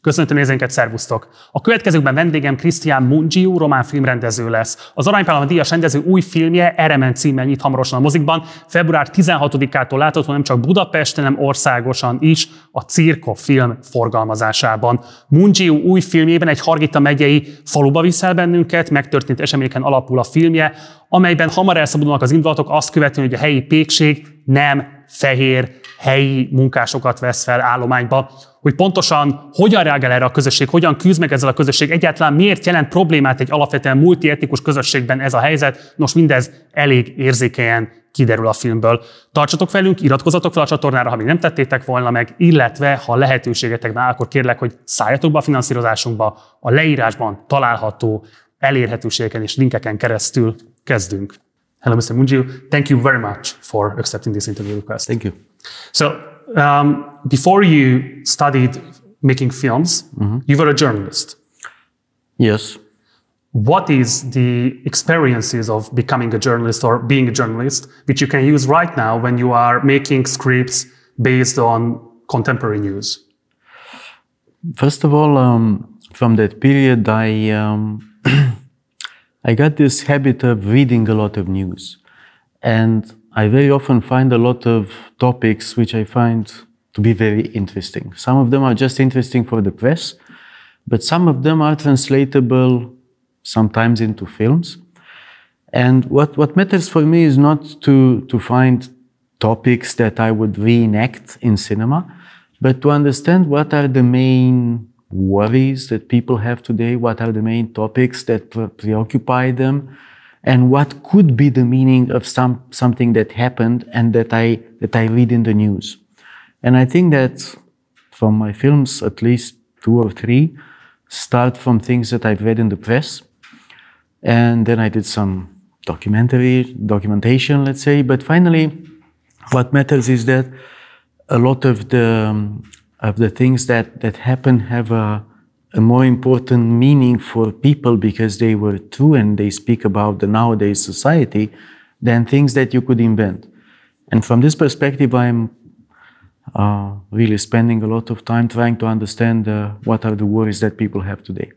Köszöntöm nézőinket, szervusztok! A következőkben vendégem Krisztián Mungiu, román filmrendező lesz. Az Aranypálma díjas rendező új filmje Eremen címmel nyit hamarosan a mozikban. Február 16-ától látható nem csak Budapesten, hanem országosan is a Cirko film forgalmazásában. Mungiu új filmjében egy Hargita megyei faluba viszel bennünket, megtörtént eseményeken alapul a filmje, amelyben hamar elszabadulnak az indulatok azt követően, hogy a helyi pékség nem fehér helyi munkásokat vesz fel állományba, hogy pontosan hogyan reagál erre a közösség, hogyan küzd meg ezzel a közösség, egyáltalán miért jelent problémát egy alapvetően multietnikus közösségben ez a helyzet. Nos, mindez elég érzékenyen kiderül a filmből. Tartsatok velünk, iratkozzatok fel a csatornára, ha még nem tettétek volna meg, illetve ha lehetőségetek áll, akkor kérlek, hogy szálljatok be a finanszírozásunkba. A leírásban található elérhetőségeken és linkeken keresztül kezdünk. Hello, Mr. Mungiu. Thank you very much for accepting this interview request. Thank you. So, um, before you studied making films, Mm-hmm. you were a journalist. Yes. What is the experiences of becoming a journalist or being a journalist, which you can use right now when you are making scripts based on contemporary news? First of all, um, from that period, I um, I got this habit of reading a lot of news, and I very often find a lot of topics which I find to be very interesting. Some of them are just interesting for the press, but some of them are translatable sometimes into films. And what, what matters for me is not to, to find topics that I would reenact in cinema, but to understand what are the main worries that people have today, what are the main topics that pre- preoccupy them, and what could be the meaning of some, something that happened and that I, that I read in the news. And I think that from my films, at least two or three, start from things that I've read in the press. And then I did some documentary, documentation, let's say. But finally, what matters is that a lot of the, um, of the things that, that happen have a, a more important meaning for people because they were true and they speak about the nowadays society than things that you could invent. And from this perspective, I'm uh, really spending a lot of time trying to understand uh, what are the worries that people have today.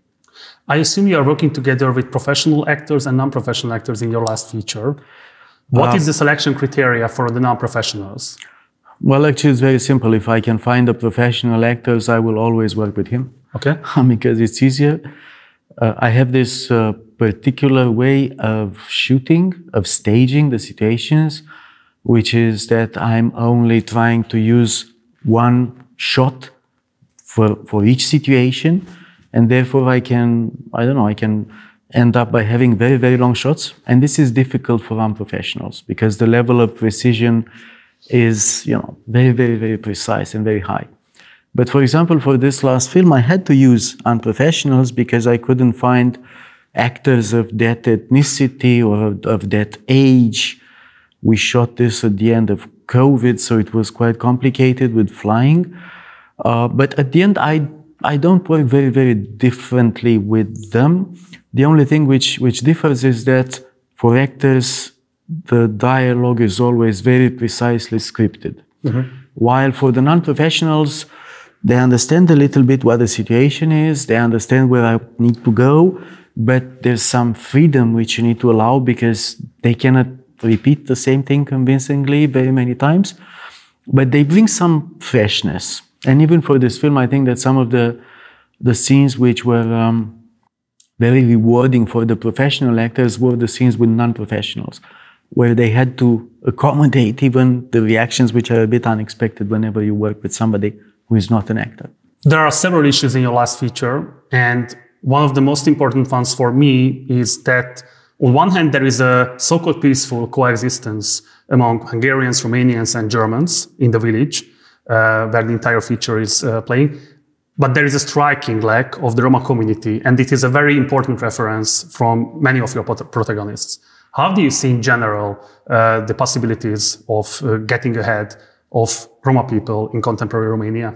I assume you are working together with professional actors and non-professional actors in your last feature. What is Uh, the selection criteria for the non-professionals? Well, actually, it's very simple. If I can find a professional actors, I will always work with him Okay. because it's easier. Uh, I have this uh, particular way of shooting, of staging the situations, which is that I'm only trying to use one shot for, for each situation. And therefore, I can, I don't know, I can end up by having very, very long shots. And this is difficult for unprofessionals because the level of precision is, you know, very, very, very precise and very high. But for example, for this last film, I had to use unprofessionals because I couldn't find actors of that ethnicity or of, that age. We shot this at the end of COVID, so it was quite complicated with flying. Uh, but at the end, I I don't work very very differently with them. The only thing which which differs is that for actors, the dialogue is always very precisely scripted. While for the non-professionals, they understand a little bit what the situation is. They understand where I need to go, but there's some freedom which you need to allow because they cannot repeat the same thing convincingly very many times. But they bring some freshness. And even for this film, I think that some of the the scenes which were um, very rewarding for the professional actors were the scenes with non-professionals, where they had to accommodate even the reactions which are a bit unexpected whenever you work with somebody who is not an actor. There are several issues in your last feature, and one of the most important ones for me is that on one hand, there is a so-called peaceful coexistence among Hungarians, Romanians, and Germans in the village, uh, where the entire feature is uh, playing. But there is a striking lack of the Roma community, and it is a very important reference from many of your prot- protagonists. How do you see in general uh, the possibilities of uh, getting ahead of Roma people in contemporary Romania?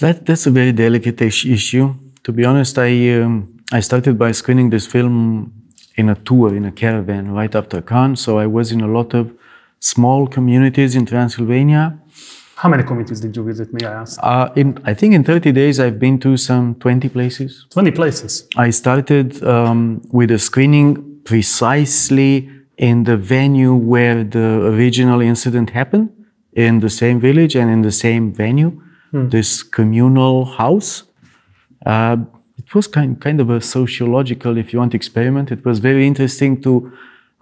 That, that's a very delicate is- issue. To be honest, I, um, I started by screening this film in a tour, in a caravan, right after Cannes. So I was in a lot of small communities in Transylvania. How many communities did you visit, may I ask? Uh, in, I think in 30 days, I've been to some 20 places. 20 places. I started um, with a screening precisely in the venue where the original incident happened, in the same village and in the same venue, this communal house. Uh, it was kind, kind of a sociological, if you want, experiment. It was very interesting to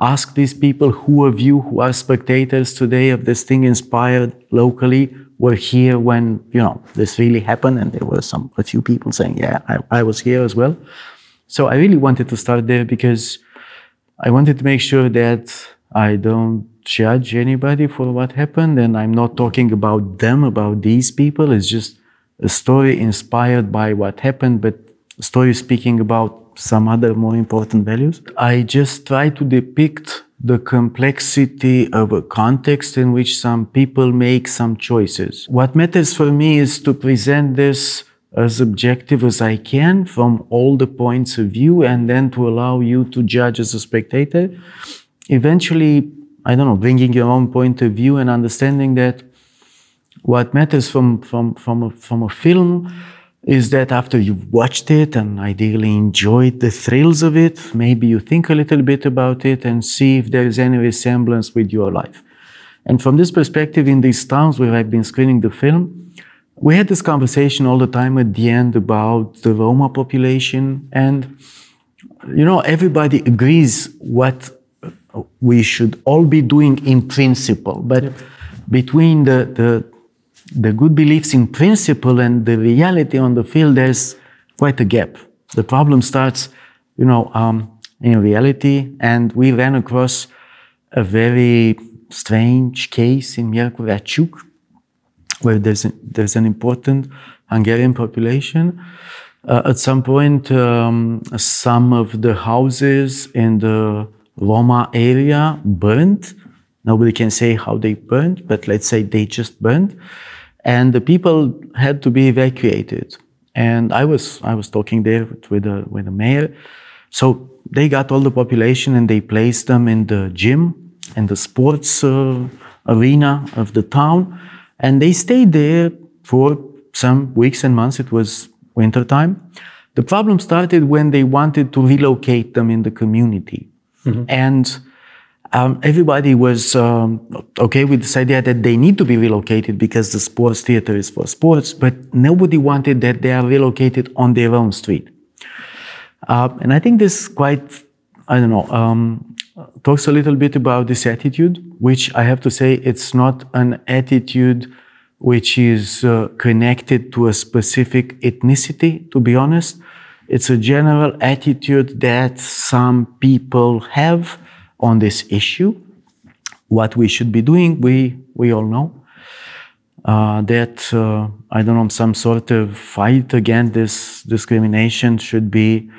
ask these people who of you who are spectators today of this thing inspired locally were here when you know this really happened and there were some a few people saying yeah I, I was here as well so i really wanted to start there because i wanted to make sure that i don't judge anybody for what happened and i'm not talking about them about these people it's just a story inspired by what happened but a story speaking about some other more important values. I just try to depict the complexity of a context in which some people make some choices. What matters for me is to present this as objective as I can from all the points of view and then to allow you to judge as a spectator. Eventually, I don't know, bringing your own point of view and understanding that what matters from, from, from, a, from a film is that after you've watched it and ideally enjoyed the thrills of it, maybe you think a little bit about it and see if there is any resemblance with your life. And from this perspective, in these towns where I've been screening the film, we had this conversation all the time at the end about the Roma population. And, you know, everybody agrees what we should all be doing in principle. But yep. between the, the the good beliefs in principle and the reality on the field, there's quite a gap. The problem starts, you know, um, in reality, and we ran across a very strange case in Miercurea where there's, a, there's an important Hungarian population. Uh, at some point, um, some of the houses in the Roma area burned. Nobody can say how they burned, but let's say they just burned and the people had to be evacuated. And I was I was talking there with the with the mayor. So they got all the population and they placed them in the gym and the sports uh, arena of the town, and they stayed there for some weeks and months. It was winter time. The problem started when they wanted to relocate them in the community, mm-hmm. and um, everybody was um, okay with this idea that they need to be relocated because the sports theater is for sports, but nobody wanted that they are relocated on their own street. Uh, and I think this is quite, I don't know, um, talks a little bit about this attitude, which I have to say it's not an attitude which is uh, connected to a specific ethnicity, to be honest. It's a general attitude that some people have on this issue. What we should be doing, we, we all know. Uh, that, uh, I don't know, some sort of fight against this discrimination should be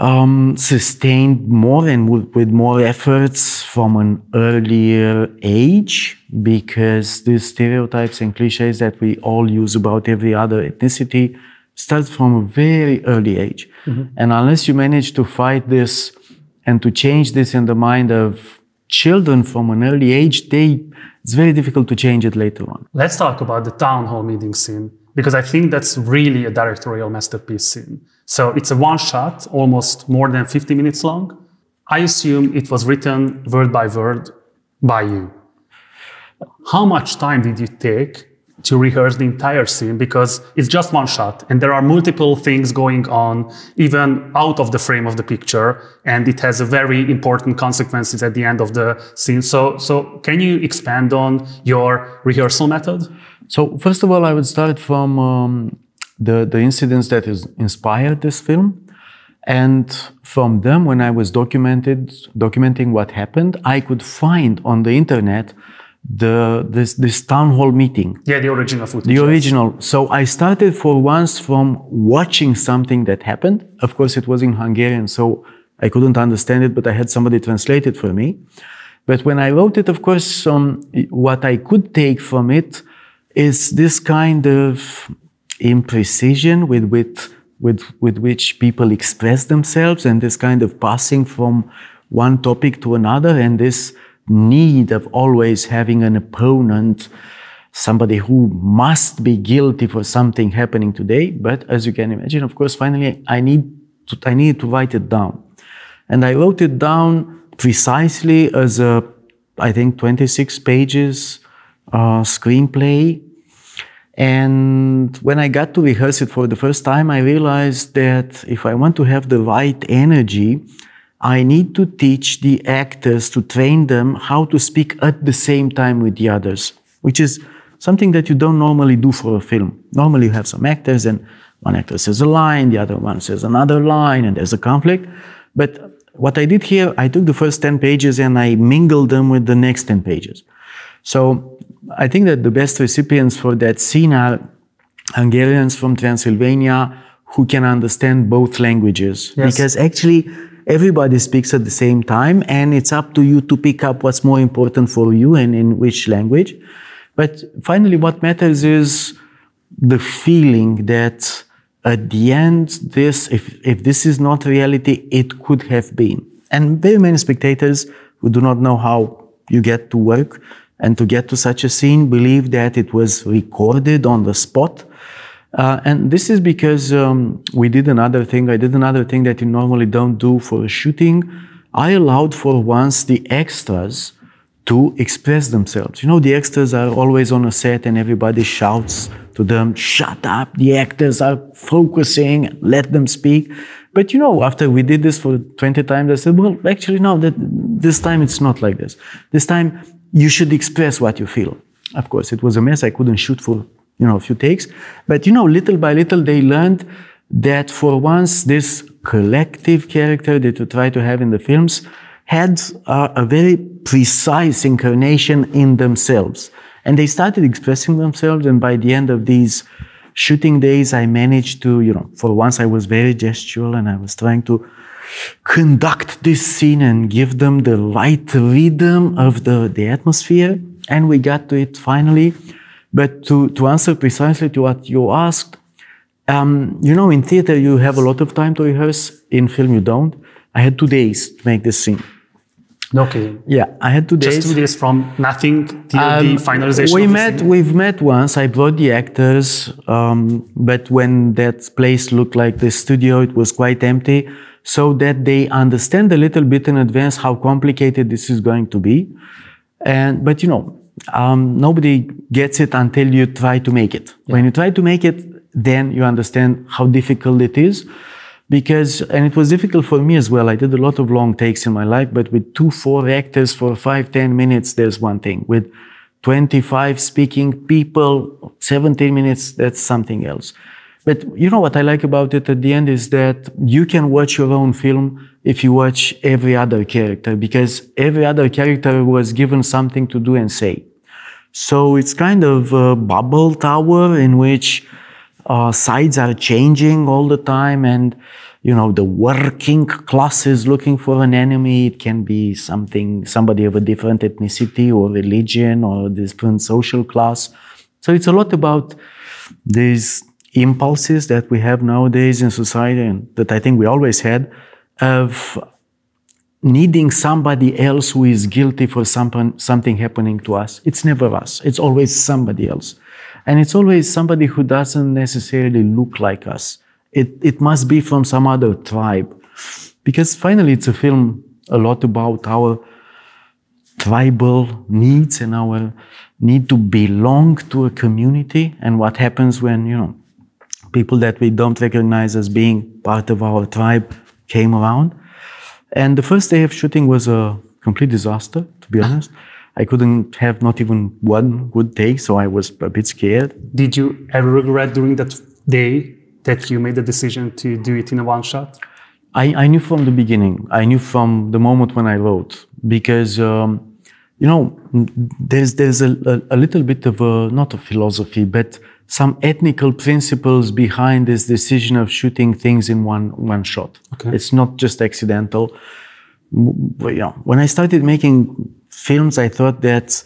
um, sustained more and with more efforts from an earlier age because these stereotypes and cliches that we all use about every other ethnicity start from a very early age. Mm-hmm. And unless you manage to fight this and to change this in the mind of children from an early age, they, it's very difficult to change it later on. Let's talk about the town hall meeting scene, because I think that's really a directorial masterpiece scene. So it's a one shot, almost more than 50 minutes long. I assume it was written word by word by you. How much time did you take to rehearse the entire scene because it's just one shot and there are multiple things going on even out of the frame of the picture and it has a very important consequences at the end of the scene so so can you expand on your rehearsal method so first of all i would start from um, the the incidents that has inspired this film and from them when i was documented documenting what happened i could find on the internet the this this town hall meeting. Yeah, the original footage. The original. So I started for once from watching something that happened. Of course, it was in Hungarian, so I couldn't understand it, but I had somebody translate it for me. But when I wrote it, of course, um, what I could take from it is this kind of imprecision with with with with which people express themselves, and this kind of passing from one topic to another, and this need of always having an opponent somebody who must be guilty for something happening today. But as you can imagine, of course, finally I need to, I needed to write it down. And I wrote it down precisely as a, I think, 26 pages uh, screenplay. And when I got to rehearse it for the first time, I realized that if I want to have the right energy, I need to teach the actors to train them how to speak at the same time with the others, which is something that you don't normally do for a film. Normally, you have some actors, and one actor says a line, the other one says another line, and there's a conflict. But what I did here, I took the first 10 pages and I mingled them with the next 10 pages. So I think that the best recipients for that scene are Hungarians from Transylvania who can understand both languages. Yes. Because actually, everybody speaks at the same time, and it's up to you to pick up what's more important for you and in which language. But finally, what matters is the feeling that at the end, this, if, if this is not reality, it could have been. And very many spectators who do not know how you get to work and to get to such a scene believe that it was recorded on the spot. Uh, and this is because um, we did another thing. I did another thing that you normally don't do for a shooting. I allowed for once the extras to express themselves. You know, the extras are always on a set and everybody shouts to them, shut up, the actors are focusing, let them speak. But you know, after we did this for 20 times, I said, well, actually, no, that, this time it's not like this. This time you should express what you feel. Of course, it was a mess. I couldn't shoot for, you know, a few takes. But you know, little by little, they learned that for once, this collective character that you try to have in the films, had uh, a very precise incarnation in themselves. And they started expressing themselves, and by the end of these shooting days, I managed to, you know, for once I was very gestural and I was trying to conduct this scene and give them the right rhythm of the, the atmosphere. And we got to it finally. But to, to answer precisely to what you asked, um, you know, in theater, you have a lot of time to rehearse. In film, you don't. I had two days to make this scene. Okay. Yeah, I had two days. Just two days from nothing till um, the finalization. We met. We've met once. I brought the actors, um, but when that place looked like the studio, it was quite empty, so that they understand a little bit in advance how complicated this is going to be. And but you know, um, nobody gets it until you try to make it. Yeah. When you try to make it, then you understand how difficult it is because and it was difficult for me as well i did a lot of long takes in my life but with two four actors for five ten minutes there's one thing with 25 speaking people 17 minutes that's something else but you know what i like about it at the end is that you can watch your own film if you watch every other character because every other character was given something to do and say. So it's kind of a Babel tower in which uh, sides are changing all the time and you know the working class is looking for an enemy. It can be something somebody of a different ethnicity or religion or different social class. So it's a lot about these impulses that we have nowadays in society and that i think we always had of needing somebody else who is guilty for some, something happening to us it's never us it's always somebody else and it's always somebody who doesn't necessarily look like us. It, it must be from some other tribe. Because finally, it's a film a lot about our tribal needs and our need to belong to a community and what happens when, you know, people that we don't recognize as being part of our tribe came around. And the first day of shooting was a complete disaster, to be honest. I couldn't have not even one good take, so I was a bit scared. Did you ever regret during that day that you made the decision to do it in a one shot? I, I knew from the beginning. I knew from the moment when I wrote because um, you know there's there's a, a, a, little bit of a not a philosophy but some ethical principles behind this decision of shooting things in one one shot. Okay. It's not just accidental. Yeah, when I started making films, I thought that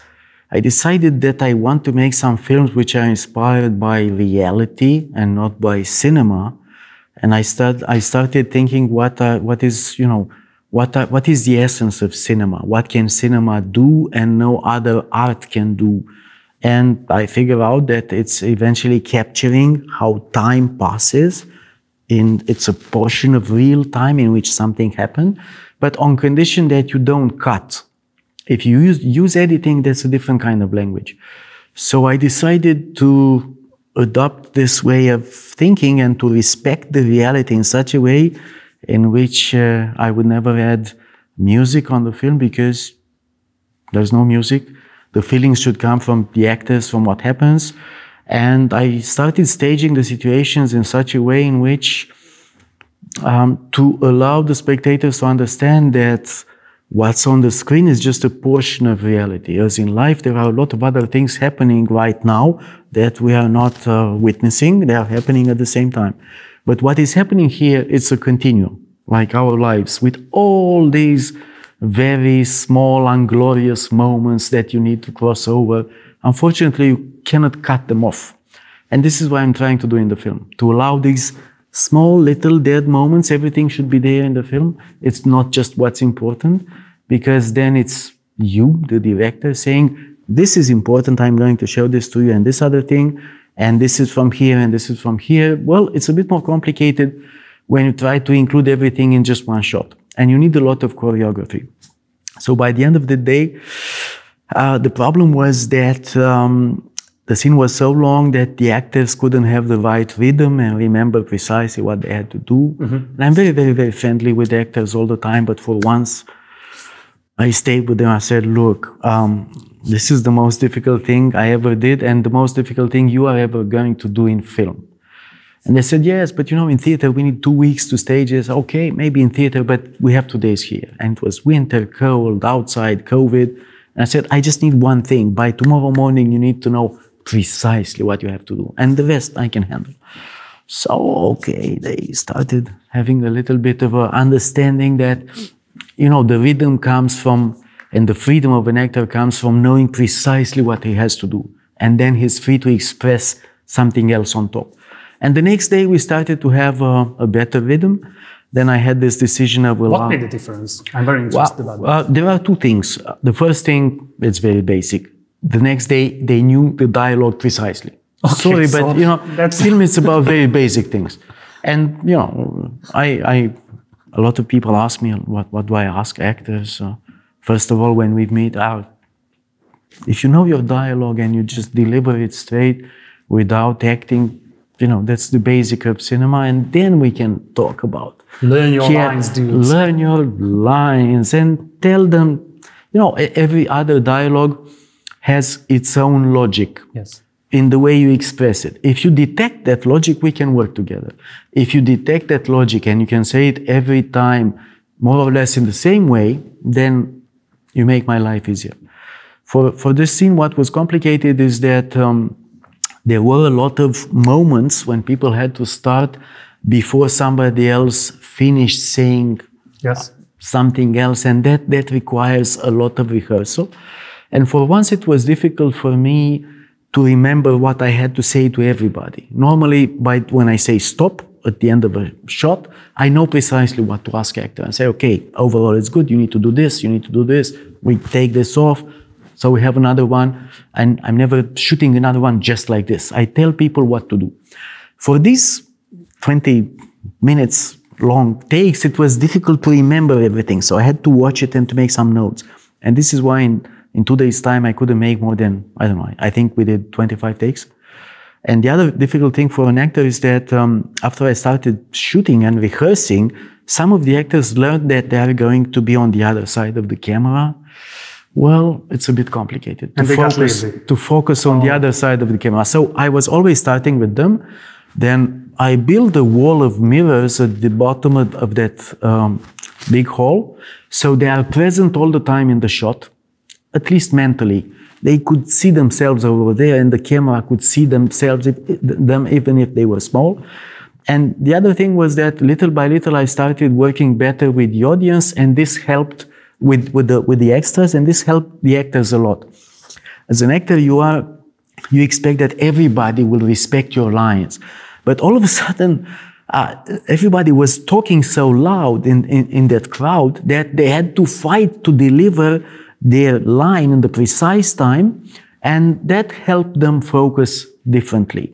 I decided that I want to make some films which are inspired by reality and not by cinema. And I start, I started thinking what, uh, what is, you know, what, uh, what is the essence of cinema? What can cinema do and no other art can do? And I figure out that it's eventually capturing how time passes in it's a portion of real time in which something happened, but on condition that you don't cut. If you use, use editing, that's a different kind of language. So I decided to adopt this way of thinking and to respect the reality in such a way in which uh, I would never add music on the film because there's no music. The feelings should come from the actors, from what happens. And I started staging the situations in such a way in which um, to allow the spectators to understand that what's on the screen is just a portion of reality. As in life, there are a lot of other things happening right now that we are not uh, witnessing. They are happening at the same time. But what is happening here, it's a continuum, like our lives, with all these very small, unglorious moments that you need to cross over. Unfortunately, you cannot cut them off. And this is what I'm trying to do in the film, to allow these small, little dead moments. Everything should be there in the film. It's not just what's important, because then it's you, the director, saying, this is important, I'm going to show this to you, and this other thing, and this is from here, and this is from here. Well, it's a bit more complicated when you try to include everything in just one shot. And you need a lot of choreography. So by the end of the day, uh, the problem was that um, the scene was so long that the actors couldn't have the right rhythm and remember precisely what they had to do. Mm-hmm. And I'm very, very, very friendly with the actors all the time, but for once, I stayed with them. I said, "Look, um, this is the most difficult thing I ever did, and the most difficult thing you are ever going to do in film." And they said, "Yes, but you know, in theater we need two weeks to stages. Okay, maybe in theater, but we have two days here, and it was winter, cold, outside, COVID." And I said, "I just need one thing. By tomorrow morning, you need to know precisely what you have to do. And the rest I can handle. So, okay, they started having a little bit of a understanding that, you know, the rhythm comes from, and the freedom of an actor comes from knowing precisely what he has to do. And then he's free to express something else on top. And the next day we started to have a, a better rhythm. Then I had this decision of well, what made the difference? I'm very interested well, about that. Uh, there are two things. The first thing, it's very basic the next day they knew the dialogue precisely. Okay, Sorry, so but you know, that film is about very basic things. And you know, I, I, a lot of people ask me, what, what do I ask actors? Uh, first of all, when we meet out, if you know your dialogue and you just deliver it straight without acting, you know, that's the basic of cinema. And then we can talk about learn your lines, dude. Learn your lines and tell them, you know, every other dialogue has its own logic. Yes. In the way you express it. If you detect that logic, we can work together. If you detect that logic and you can say it every time, more or less in the same way, then you make my life easier. For, for this scene, what was complicated is that um, there were a lot of moments when people had to start before somebody else finished saying yes. Uh, something else, and that, that requires a lot of rehearsal. And for once, it was difficult for me to remember what I had to say to everybody. Normally, by when I say stop at the end of a shot, I know precisely what to ask actor and say, okay, overall it's good. You need to do this. You need to do this. We take this off. So we have another one. And I'm never shooting another one just like this. I tell people what to do. For these 20 minutes long takes, it was difficult to remember everything. So I had to watch it and to make some notes. And this is why in in two days' time, I couldn't make more than, I don't know, I think we did 25 takes. And the other difficult thing for an actor is that um, after I started shooting and rehearsing, some of the actors learned that they are going to be on the other side of the camera. Well, it's a bit complicated to focus, to focus on oh. the other side of the camera. So I was always starting with them. Then I built a wall of mirrors at the bottom of, that um, big hall. So they are present all the time in the shot at least mentally. They could see themselves over there, and the camera could see themselves, if, them even if they were small. And the other thing was that little by little, I started working better with the audience, and this helped with, with, the, with the extras, and this helped the actors a lot. As an actor, you are you expect that everybody will respect your lines, but all of a sudden, uh, everybody was talking so loud in, in, in that crowd that they had to fight to deliver their line in the precise time. And that helped them focus differently.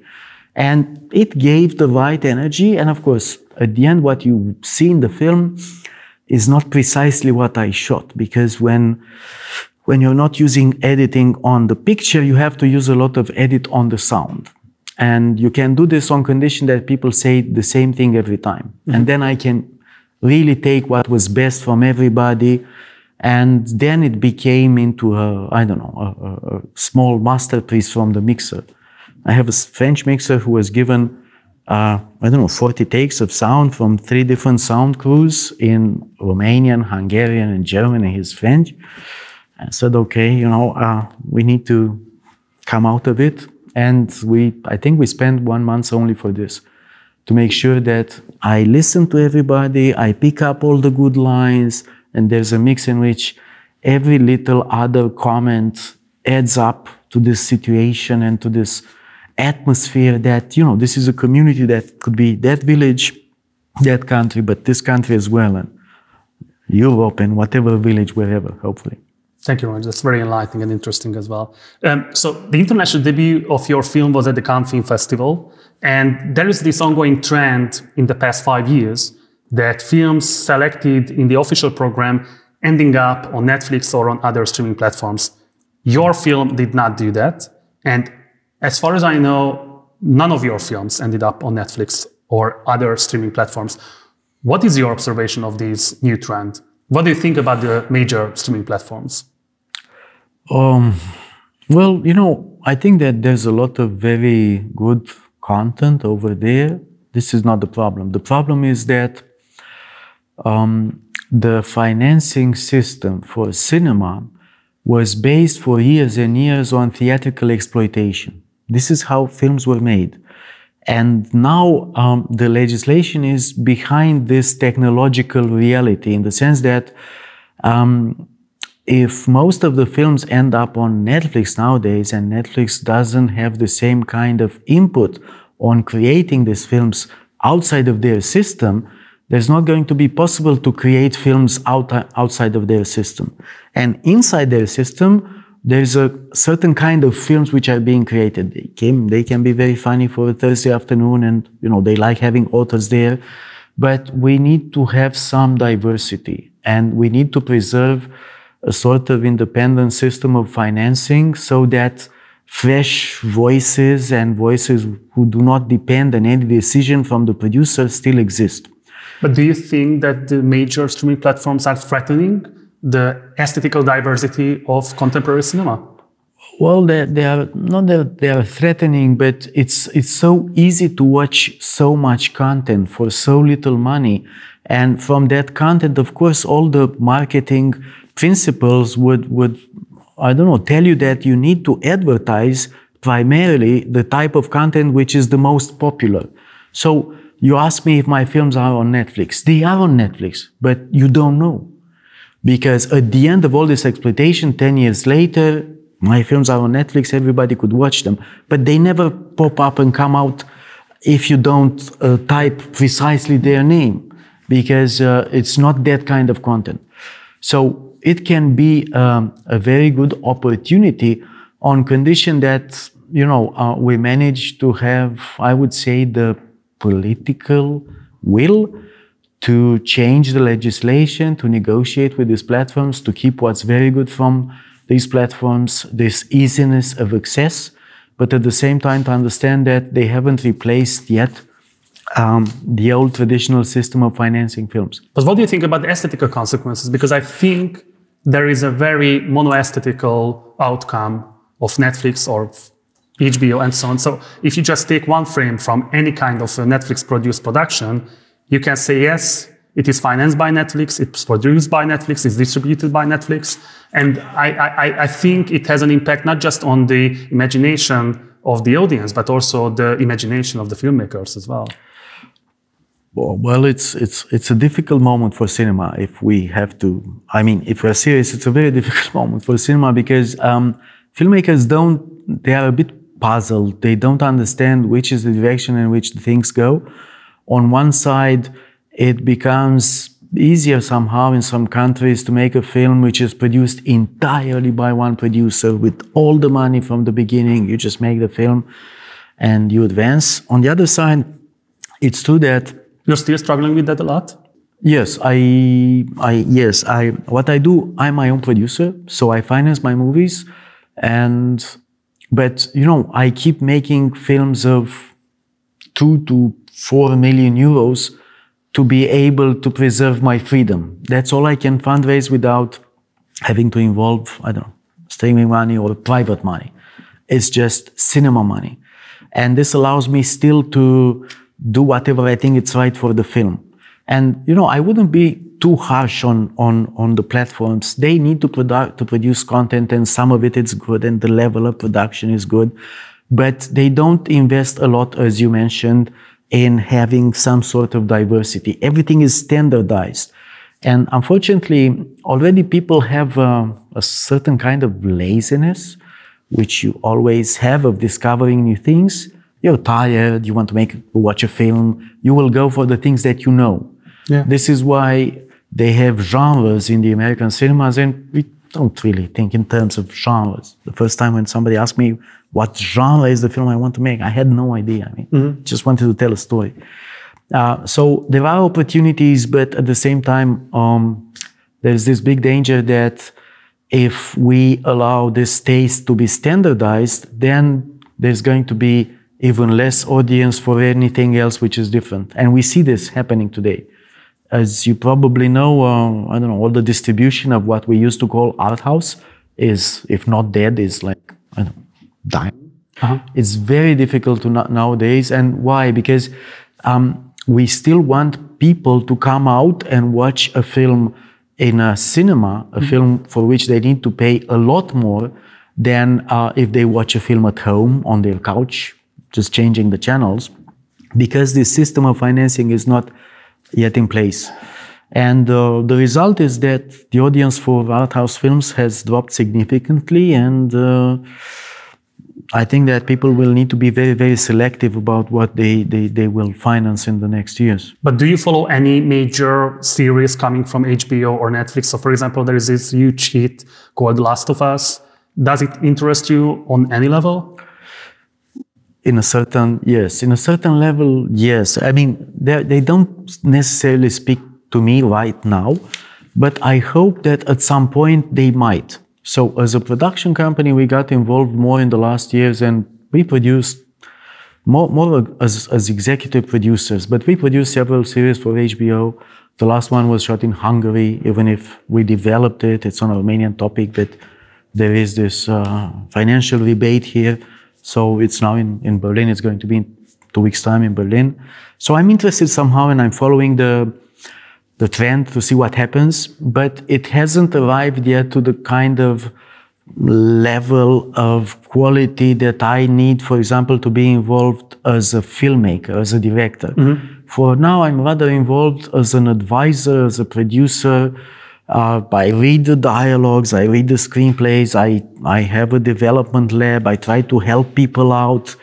And it gave the right energy. And of course, at the end, what you see in the film is not precisely what I shot because when when you're not using editing on the picture, you have to use a lot of edit on the sound. And you can do this on condition that people say the same thing every time. Mm-hmm. And then I can really take what was best from everybody. And then it became into a, I don't know, a, a small masterpiece from the mixer. I have a French mixer who was given uh, I don't know, 40 takes of sound from three different sound crews in Romanian, Hungarian, and German, and his French. I said, okay, you know, uh, we need to come out of it. And we, I think we spent one month only for this to make sure that I listen to everybody, I pick up all the good lines, and there's a mix in which every little other comment adds up to this situation and to this atmosphere that, you know, this is a community that could be that village, that country, but this country as well, and Europe and whatever village, wherever, hopefully. Thank you, Roger. That's very enlightening and interesting as well. Um, so, the international debut of your film was at the Cannes Film Festival, and there is this ongoing trend in the past five years that films selected in the official program ending up on Netflix or on other streaming platforms. Your film did not do that, and as far as I know, none of your films ended up on Netflix or other streaming platforms. What is your observation of this new trend? What do you think about the major streaming platforms? Um, well, you know, I think that there's a lot of very good content over there. This is not the problem. The problem is that um, the financing system for cinema was based for years and years on theatrical exploitation. This is how films were made. And now um, the legislation is behind this technological reality in the sense that um, if most of the films end up on Netflix nowadays and Netflix doesn't have the same kind of input on creating these films outside of their system, there's not going to be possible to create films out, outside of their system. And inside their system, there's a certain kind of films which are being created. They can, they can be very funny for a Thursday afternoon and, you know, they like having authors there. But we need to have some diversity and we need to preserve a sort of independent system of financing so that fresh voices and voices who do not depend on any decision from the producer still exist. But do you think that the major streaming platforms are threatening the aesthetical diversity of contemporary cinema? Well, they, they are not that they are threatening, but it's it's so easy to watch so much content for so little money, and from that content, of course, all the marketing principles would would I don't know tell you that you need to advertise primarily the type of content which is the most popular. So you ask me if my films are on Netflix. They are on Netflix, but you don't know because at the end of all this exploitation, 10 years later, my films are on Netflix, everybody could watch them. But they never pop up and come out if you don't uh, type precisely their name, because uh, it's not that kind of content. So it can be um, a very good opportunity on condition that, you know, uh, we manage to have, I would say, the political will to change the legislation, to negotiate with these platforms, to keep what's very good from these platforms, this easiness of access, but at the same time to understand that they haven't replaced yet um, the old traditional system of financing films. But what do you think about the aesthetical consequences? Because I think there is a very monoaesthetical outcome of Netflix or HBO and so on. So if you just take one frame from any kind of Netflix produced production, you can say, yes, it is financed by Netflix, it's produced by Netflix, it's distributed by Netflix. And I, I, I think it has an impact not just on the imagination of the audience, but also the imagination of the filmmakers as well. Well, it's it's it's a difficult moment for cinema if we have to. I mean, if we're serious, it's a very difficult moment for cinema because um, filmmakers don't. They are a bit puzzled. They don't understand which is the direction in which the things go on one side, it becomes easier somehow in some countries to make a film which is produced entirely by one producer with all the money from the beginning. You just make the film and you advance. On the other side, it's true that you're still struggling with that a lot. Yes, I, I, yes, I. What I do, I'm my own producer, so I finance my movies, and, but you know, I keep making films of two to four million euros to be able to preserve my freedom. That's all I can fundraise without having to involve, I don't know, streaming money or private money. It's just cinema money. And this allows me still to do whatever I think it's right for the film. And, you know, I wouldn't be too harsh on, on, on the platforms. They need to, produ- to produce content and some of it is good and the level of production is good. But they don't invest a lot, as you mentioned, in having some sort of diversity. Everything is standardized. And unfortunately, already people have uh, a certain kind of laziness, which you always have of discovering new things. You're tired, you want to make watch a film, you will go for the things that you know. Yeah. This is why they have genres in the American cinemas, and we don't really think in terms of genres. The first time when somebody asked me what genre is the film I want to make, I had no idea. I mean, mm-hmm. just wanted to tell a story. Uh, so there are opportunities, but at the same time, um, there's this big danger that if we allow this taste to be standardized, then there's going to be even less audience for anything else which is different. And we see this happening today as you probably know, uh, I don't know, all the distribution of what we used to call art house is, if not dead, is like, I don't know, dying. Uh-huh. It's very difficult to nowadays. And why? Because um, we still want people to come out and watch a film in a cinema, a mm-hmm. film for which they need to pay a lot more than uh, if they watch a film at home on their couch, just changing the channels. Because this system of financing is not yet in place. And uh, the result is that the audience for art house films has dropped significantly, and uh, I think that people will need to be very, very selective about what they, they, they will finance in the next years. But do you follow any major series coming from HBO or Netflix? So, for example, there is this huge hit called Last of Us. Does it interest you on any level? In a certain yes in a certain level yes. I mean they don't necessarily speak to me right now but i hope that at some point they might. So as a production company we got involved more in the last years and we produced more, more as, as executive producers but we produced several series for hbo the last one was shot in hungary even if we developed it. It's on a romanian topic but there is this uh, financial rebate here so it's now in, in Berlin. It's going to be in two weeks' time in Berlin. So I'm interested somehow and I'm following the, the trend to see what happens, but it hasn't arrived yet to the kind of level of quality that I need, for example, to be involved as a filmmaker, as a director. Mm-hmm. For now, I'm rather involved as an advisor, as a producer, uh, I read the dialogues, I read the screenplays, I, I have a development lab, I try to help people out.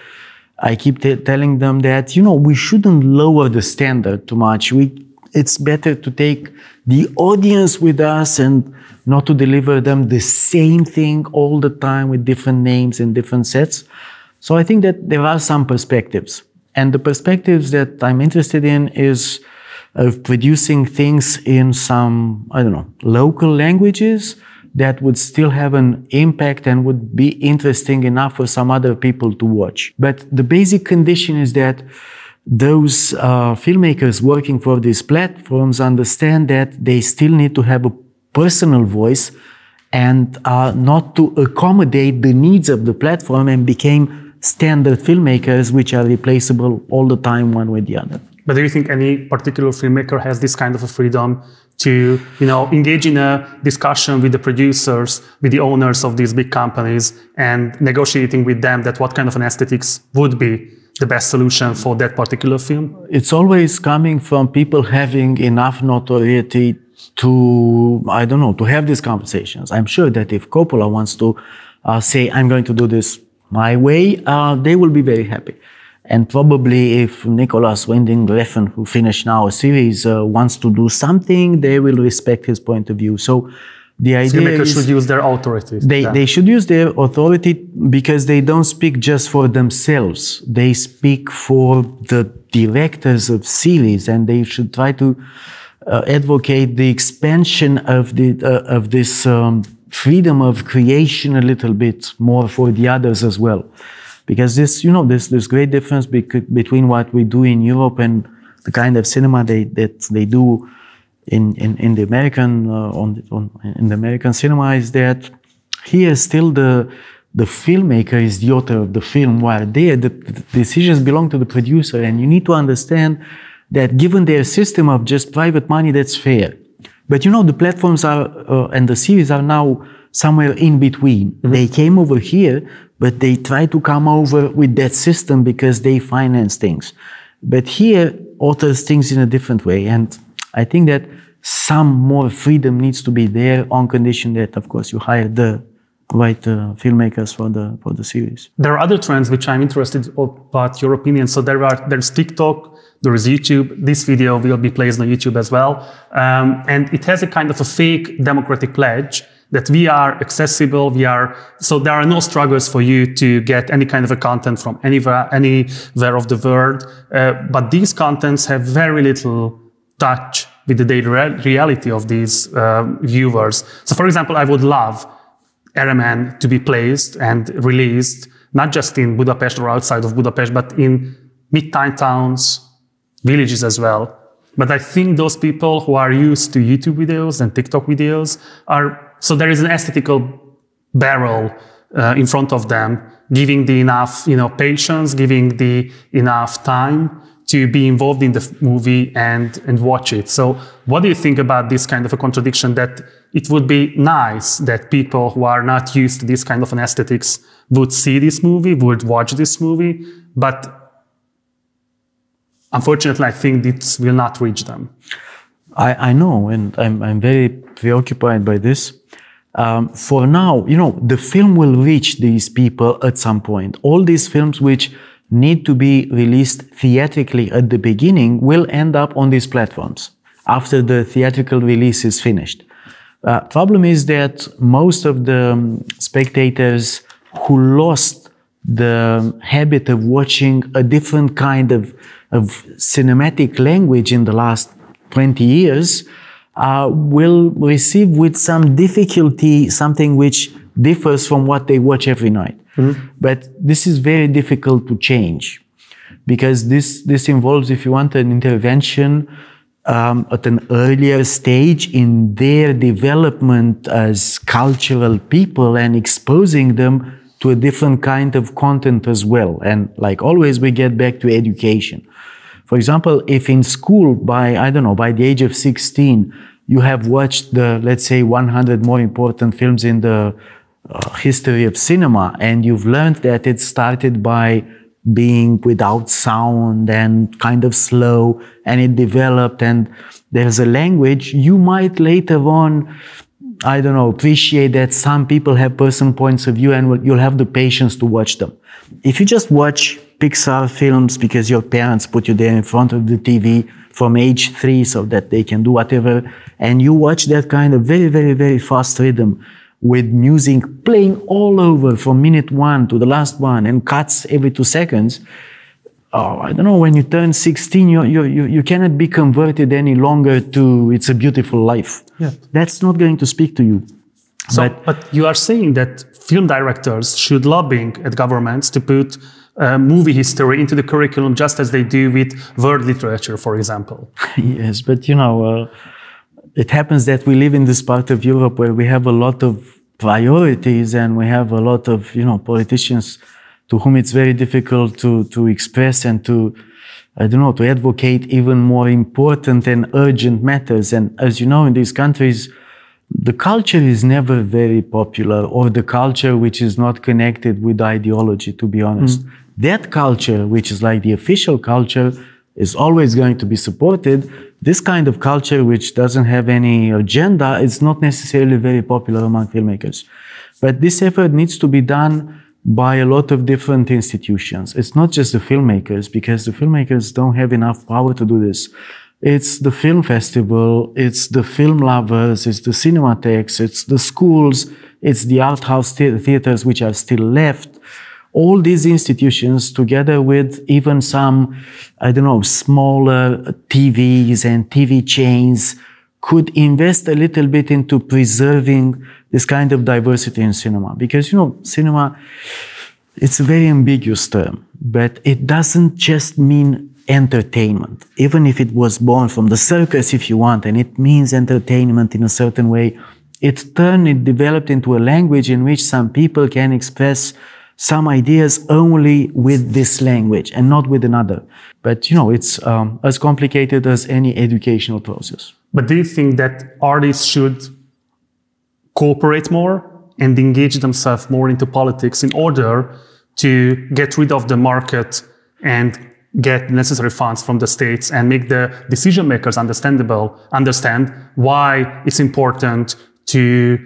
I keep telling them that, you know, we shouldn't lower the standard too much. We, it's better to take the audience with us and not to deliver them the same thing all the time with different names and different sets. So I think that there are some perspectives. And the perspectives that I'm interested in is of producing things in some, I don't know, local languages that would still have an impact and would be interesting enough for some other people to watch. But the basic condition is that those uh, filmmakers working for these platforms understand that they still need to have a personal voice and uh, not to accommodate the needs of the platform and became standard filmmakers which are replaceable all the time one with the other. But do you think any particular filmmaker has this kind of a freedom to, you know, engage in a discussion with the producers, with the owners of these big companies, and negotiating with them that what kind of an aesthetics would be the best solution for that particular film? It's always coming from people having enough notoriety to, I don't know, to have these conversations. I'm sure that if Coppola wants to uh, say, I'm going to do this my way, uh, they will be very happy. And probably if Nicolas Winding Refn, who finished now a series, uh, wants to do something, they will respect his point of view. So the idea Filmmakers is should use their authority. they, Yeah. they should use their authority because they don't speak just for themselves. They speak for the directors of series, and they should try to uh, advocate the expansion of the uh, of this um, freedom of creation a little bit more for the others as well. Because this, you know, there's there's great difference between what we do in Europe and the kind of cinema they that they do in in, in the American uh, on, on in the American cinema is that here still the the filmmaker is the author of the film, while there the, the decisions belong to the producer, and you need to understand that given their system of just private money, that's fair. But you know the platforms are uh, and the series are now somewhere in between. They came over here, but they try to come over with that system because they finance things. But here, authors things in a different way, and I think that some more freedom needs to be there on condition that, of course, you hire the right uh, filmmakers for the for the series. There are other trends which I'm interested about your opinion. So there are there's TikTok, there is YouTube. This video will be placed on YouTube as well, um, and it has a kind of a fake democratic pledge that we are accessible. We are so there are no struggles for you to get any kind of a content from anywhere anywhere of the world. Uh, but these contents have very little touch with the daily re- reality of these uh, viewers. So, for example, I would love R.M.N. to be placed and released, not just in Budapest or outside of Budapest, but in mid-time towns, villages as well. But I think those people who are used to YouTube videos and TikTok videos are, so there is an aesthetical barrel uh, in front of them, giving the enough, you know, patience, giving the enough time to be involved in the movie and, and watch it. So what do you think about this kind of a contradiction that it would be nice that people who are not used to this kind of an aesthetics would see this movie, would watch this movie, but unfortunately, I think this will not reach them. I, I know, and I'm, I'm very preoccupied by this. Um, for now, you know, the film will reach these people at some point. All these films which need to be released theatrically at the beginning will end up on these platforms after the theatrical release is finished. Uh, problem is that most of the um, spectators who lost the habit of watching a different kind of, of cinematic language in the last 20 years uh, will receive with some difficulty something which differs from what they watch every night. But this is very difficult to change because this, this involves, if you want, an intervention um, at an earlier stage in their development as cultural people and exposing them to a different kind of content as well. And like always, we get back to education. For example, if in school by, I don't know, by the age of 16, you have watched the, let's say, 100 more important films in the uh, history of cinema, and you've learned that it started by being without sound and kind of slow, and it developed, and there's a language, you might later on, I don't know, appreciate that some people have personal points of view and you'll have the patience to watch them. If you just watch Pixar films because your parents put you there in front of the TV from age three so that they can do whatever, and you watch that kind of very, very, very fast rhythm with music playing all over from minute one to the last one and cuts every two seconds. Oh, I don't know, when you turn 16, you, you, you, you cannot be converted any longer to it's a beautiful life. Yeah. That's not going to speak to you. So, But- but, you are saying that film directors should lobbying at governments to put uh, movie history into the curriculum, just as they do with world literature, for example. Yes, but you know, uh, it happens that we live in this part of Europe where we have a lot of priorities and we have a lot of, you know, politicians to whom it's very difficult to, to express and to, I don't know, to advocate even more important and urgent matters. And as you know, in these countries, the culture is never very popular or the culture which is not connected with ideology, to be honest. That culture, which is like the official culture, is always going to be supported. This kind of culture, which doesn't have any agenda, is not necessarily very popular among filmmakers. But this effort needs to be done by a lot of different institutions. It's not just the filmmakers, because the filmmakers don't have enough power to do this. It's the film festival, it's the film lovers, it's the cinematheques, it's the schools, it's the art house theaters which are still left. All these institutions, together with even some, I don't know, smaller TVs and TV chains, could invest a little bit into preserving this kind of diversity in cinema. Because, you know, cinema, it's a very ambiguous term, but it doesn't just mean entertainment. Even if it was born from the circus, if you want, and it means entertainment in a certain way, it turned, it developed into a language in which some people can express some ideas only with this language and not with another. But, you know, it's um, as complicated as any educational process. But do you think that artists should cooperate more and engage themselves more into politics in order to get rid of the market and get necessary funds from the states and make the decision makers understandable understand why it's important to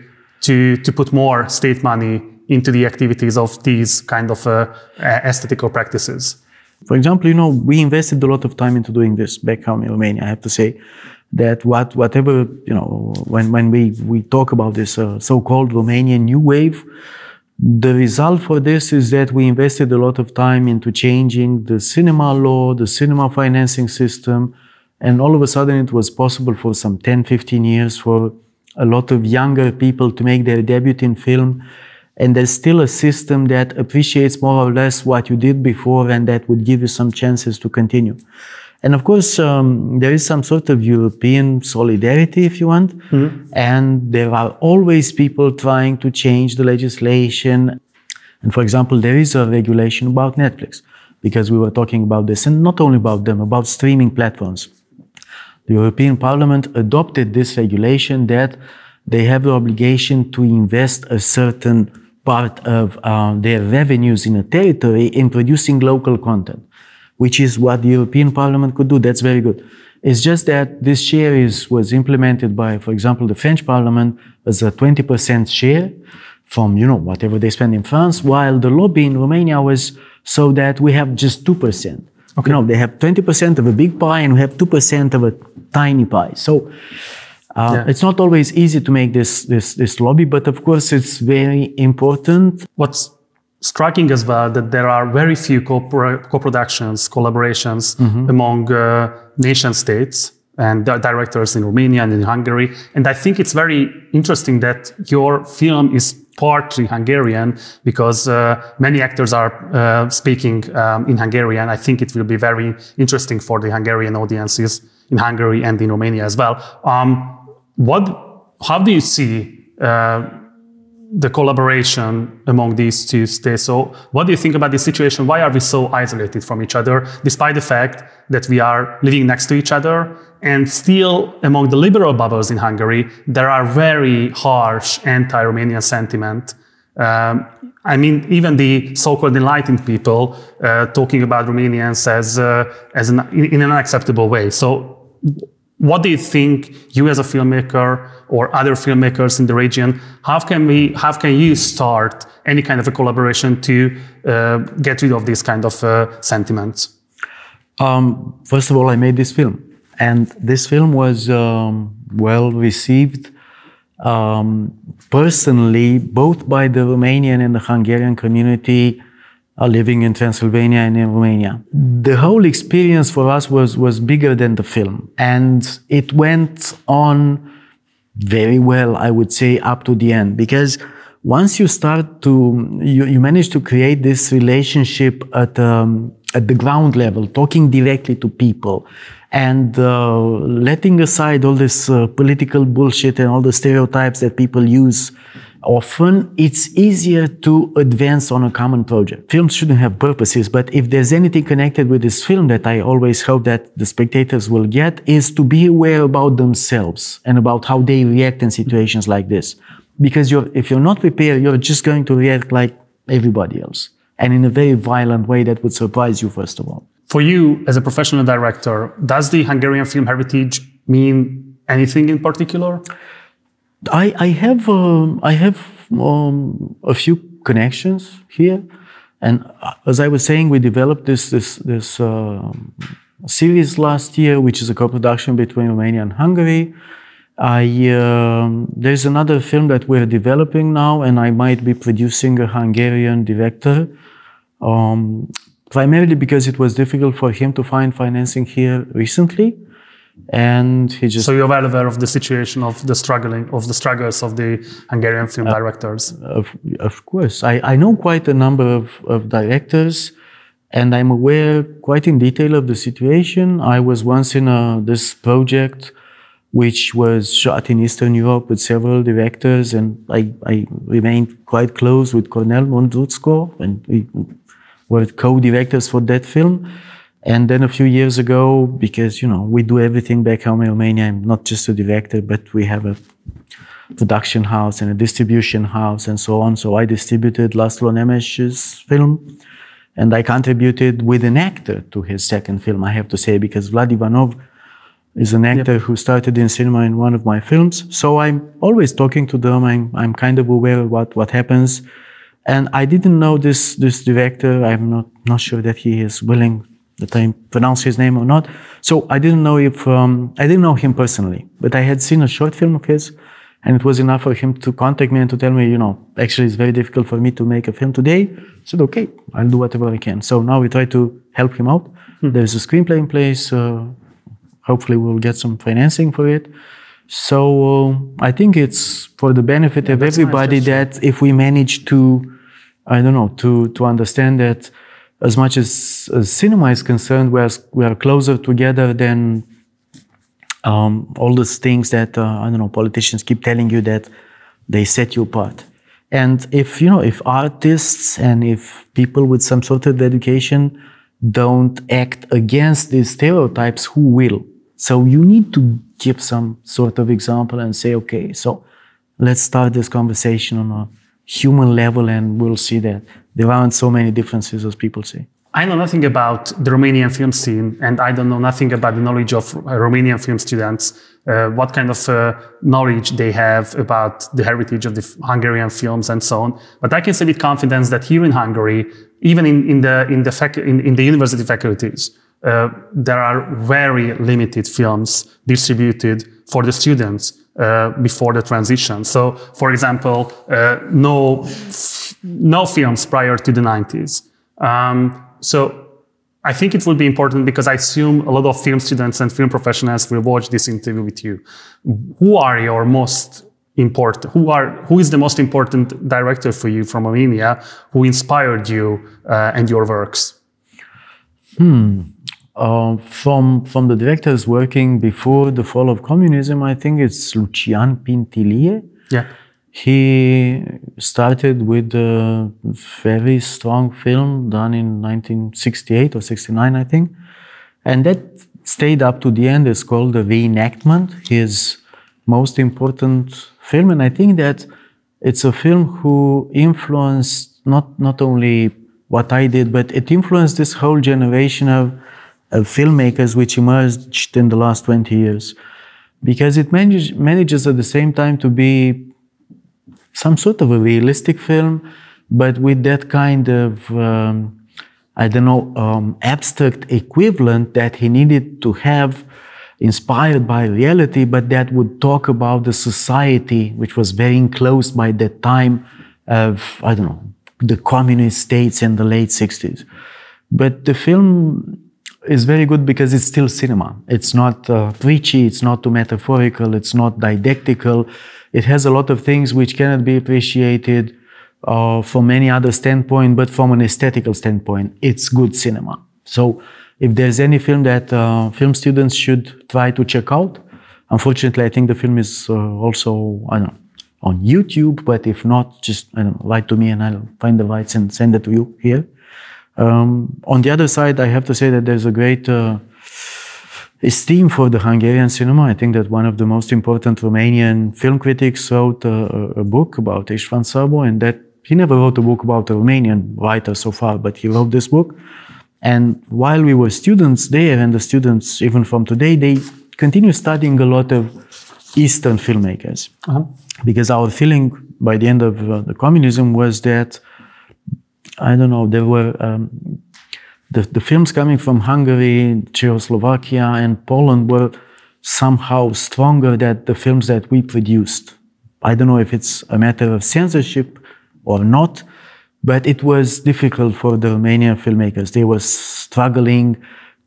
to to put more state money into the activities of these kind of uh, aesthetical practices for example you know we invested a lot of time into doing this back home in romania i have to say that what whatever you know when when we we talk about this uh, so-called romanian new wave the result for this is that we invested a lot of time into changing the cinema law, the cinema financing system, and all of a sudden it was possible for some 10, 15 years for a lot of younger people to make their debut in film. And there's still a system that appreciates more or less what you did before and that would give you some chances to continue. And of course, um, there is some sort of European solidarity, if you want. Mm-hmm. And there are always people trying to change the legislation. And for example, there is a regulation about Netflix, because we were talking about this, and not only about them, about streaming platforms. The European Parliament adopted this regulation that they have the obligation to invest a certain part of uh, their revenues in a territory in producing local content which is what the European Parliament could do. That's very good. It's just that this share is, was implemented by, for example, the French Parliament as a 20% share from, you know, whatever they spend in France, while the lobby in Romania was so that we have just 2%. Okay. You know, they have 20% of a big pie and we have 2% of a tiny pie. So uh, yeah. it's not always easy to make this, this, this lobby, but of course it's very important. What's striking as well that there are very few co-productions, collaborations mm-hmm. among uh, nation states and directors in Romania and in Hungary. And I think it's very interesting that your film is partly Hungarian because uh, many actors are uh, speaking um, in Hungarian. I think it will be very interesting for the Hungarian audiences in Hungary and in Romania as well. Um, what, how do you see uh, the collaboration among these two states. So, what do you think about this situation? Why are we so isolated from each other, despite the fact that we are living next to each other? And still, among the liberal bubbles in Hungary, there are very harsh anti Romanian sentiment. Um, I mean, even the so-called enlightened people uh, talking about Romanians as, uh, as an, in, in an unacceptable way. So, what do you think you as a filmmaker or other filmmakers in the region how can we how can you start any kind of a collaboration to uh, get rid of these kind of uh, sentiments? Um, first of all i made this film. And this film was um, well received um, personally both by the romanian and the hungarian community uh, living in Transylvania and in Romania. The whole experience for us was, was bigger than the film. And it went on very well, I would say, up to the end. Because once you start to, you, you manage to create this relationship at, um, at the ground level, talking directly to people and uh, letting aside all this uh, political bullshit and all the stereotypes that people use often it's easier to advance on a common project. Films shouldn't have purposes, but if there's anything connected with this film that I always hope that the spectators will get is to be aware about themselves and about how they react in situations like this. Because you're, if you're not prepared, you're just going to react like everybody else and in a very violent way that would surprise you, first of all. For you, as a professional director, does the Hungarian film heritage mean anything in particular? I, I have um, I have um, a few connections here. And uh, as I was saying, we developed this this this uh, series last year, which is a co-production between Romania and Hungary. I um, there's another film that we're developing now, and I might be producing a Hungarian director. Um, primarily because it was difficult for him to find financing here recently and he just so you're well aware of the situation of the struggling of the struggles of the hungarian film uh, directors? of, of course. I, I know quite a number of, of directors and i'm aware quite in detail of the situation. I was once in a, this project which was shot in eastern europe with several directors and i, I remained quite close with Kornél Mundruczó and we were co-directors for that film and then a few years ago, because you know we do everything back home in Romania, I'm not just a director, but we have a production house and a distribution house and so on. So I distributed Laszlo Nemes's film, and I contributed with an actor to his second film. I have to say because Vlad Ivanov is an actor yep. who started in cinema in one of my films. So I'm always talking to them. I'm, I'm kind of aware of what, what happens. And I didn't know this, this director. I'm not, not sure that he is willing that I pronounce his name or not. So I didn't know if um, I didn't know him personally, but I had seen a short film of his, and it was enough for him to contact me and to tell me, you know, actually it's very difficult for me to make a film today. I said, okay, I'll do whatever I can. So now we try to help him out. Hmm. There's a screenplay in place. Uh, hopefully, we'll get some financing for it. So uh, I think it's for the benefit yeah, of everybody nice, that if we manage to, I don't know, to to understand that as much as, as cinema is concerned, we are, we are closer together than um, all those things that uh, I don't know politicians keep telling you that they set you apart. And if you know, if artists and if people with some sort of education don't act against these stereotypes, who will? So you need to give some sort of example and say, okay, so let's start this conversation on a human level, and we'll see that there aren't so many differences as people say. I know nothing about the Romanian film scene, and I don't know nothing about the knowledge of uh, Romanian film students. Uh, what kind of uh, knowledge they have about the heritage of the Hungarian films and so on. But I can say with confidence that here in Hungary, even in, in the in the in, in the university faculties, uh, there are very limited films distributed for the students uh, before the transition. So, for example, uh, no no films prior to the 90s. Um, so I think it will be important because I assume a lot of film students and film professionals will watch this interview with you. Who are your most important? Who are who is the most important director for you from Romania? Who inspired you uh, and your works? Hmm. Uh, from from the directors working before the fall of communism, I think it's Lucian Pintilie. Yeah. He started with a very strong film done in 1968 or 69, I think. And that stayed up to the end. It's called The Reenactment, his most important film. And I think that it's a film who influenced not, not only what I did, but it influenced this whole generation of, of filmmakers which emerged in the last 20 years. Because it manage, manages at the same time to be some sort of a realistic film, but with that kind of, um, I don't know, um, abstract equivalent that he needed to have inspired by reality, but that would talk about the society which was very enclosed by that time of, I don't know, the communist states in the late 60s. But the film is very good because it's still cinema. It's not uh, preachy, it's not too metaphorical, it's not didactical. It has a lot of things which cannot be appreciated uh, from any other standpoint, but from an aesthetical standpoint, it's good cinema. So if there's any film that uh, film students should try to check out, unfortunately, I think the film is uh, also, I don't know, on YouTube, but if not, just write to me and I'll find the rights and send it to you here. Um, on the other side, I have to say that there's a great uh, esteem for the Hungarian cinema. I think that one of the most important Romanian film critics wrote a, a book about István Szabó, and that he never wrote a book about a Romanian writer so far, but he wrote this book. And while we were students there, and the students even from today, they continue studying a lot of Eastern filmmakers. Uh-huh. Because our feeling by the end of uh, the communism was that I don't know, there were um, the, the films coming from Hungary, Czechoslovakia, and Poland were somehow stronger than the films that we produced. I don't know if it's a matter of censorship or not, but it was difficult for the Romanian filmmakers. They were struggling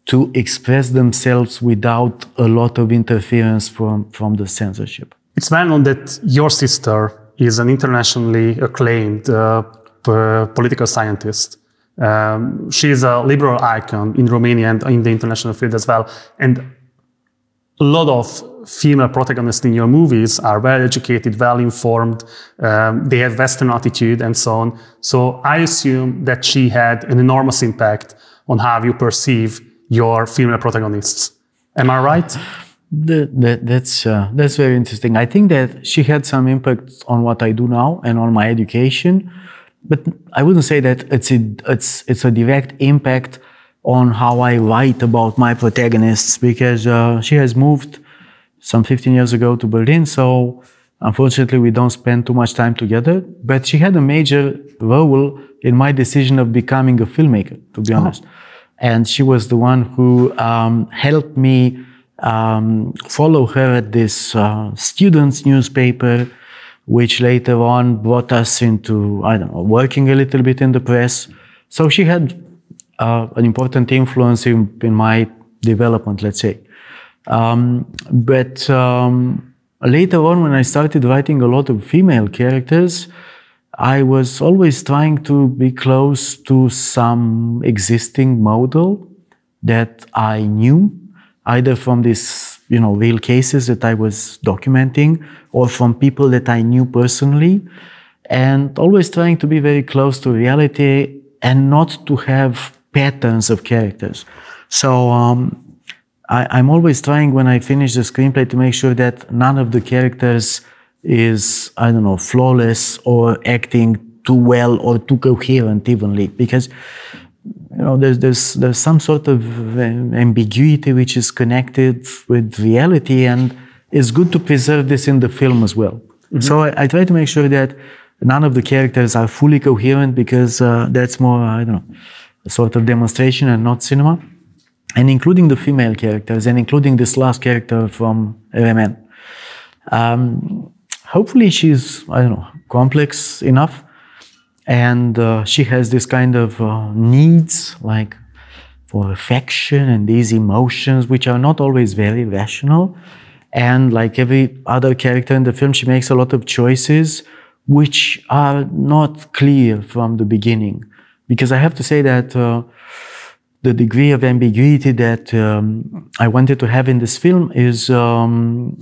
to express themselves without a lot of interference from, from the censorship. It's well known that your sister is an internationally acclaimed uh, political scientist. Um, she is a liberal icon in Romania and in the international field as well. And a lot of female protagonists in your movies are well educated, well informed, um, they have Western attitude and so on. So I assume that she had an enormous impact on how you perceive your female protagonists. Am I right? That's uh, that's very interesting. I think that she had some impact on what I do now and on my education, but I wouldn't say that it's a, it's it's a direct impact on how I write about my protagonists because uh, she has moved some 15 years ago to Berlin. So unfortunately, we don't spend too much time together. But she had a major role in my decision of becoming a filmmaker, to be oh. honest. And she was the one who um, helped me um, follow her at this uh, students' newspaper, which later on brought us into, I don't know, working a little bit in the press. So she had uh, an important influence in, in my development, let's say. Um, but um, later on, when I started writing a lot of female characters, I was always trying to be close to some existing model that I knew, either from these, you know, real cases that I was documenting or from people that I knew personally, and always trying to be very close to reality and not to have patterns of characters. So um, I, am always trying when I finish the screenplay to make sure that none of the characters is, I don't know, flawless or acting too well or too coherent evenly because you know there's there's there's some sort of ambiguity which is connected with reality and it's good to preserve this in the film as well. Mm-hmm. So I, I, try to make sure that none of the characters are fully coherent because uh, that's more I don't know a sort of demonstration and not cinema and including the female characters and including this last character from RMN. Um, hopefully she's, I don't know, complex enough and uh, she has this kind of uh, needs like for affection and these emotions which are not always very rational. And like every other character in the film she makes a lot of choices which are not clear from the beginning. Because i have to say that uh, the degree of ambiguity that um, I wanted to have in this film is, um,